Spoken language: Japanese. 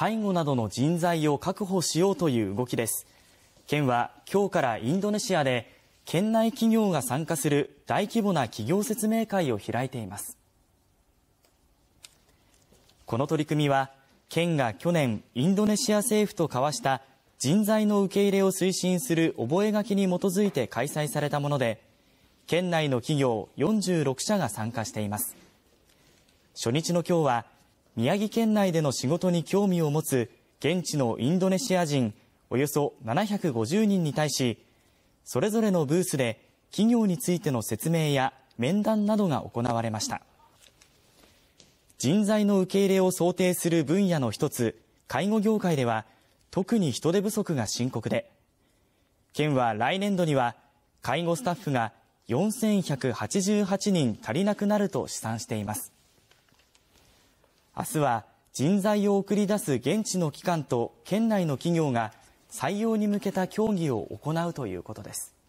介護などの人材を確保しようという動きです。県は今日からインドネシアで県内企業が参加する大規模な企業説明会を開いています。この取り組みは県が去年インドネシア政府と交わした人材の受け入れを推進する覚書に基づいて開催されたもので県内の企業46社が参加しています。初日の今日は宮城県内での仕事に興味を持つ現地のインドネシア人およそ750人に対しそれぞれのブースで企業についての説明や面談などが行われました。人材の受け入れを想定する分野の一つ介護業界では特に人手不足が深刻で県は来年度には介護スタッフが4188人足りなくなると試算しています。明日は人材を送り出す現地の機関と県内の企業が採用に向けた協議を行うということです。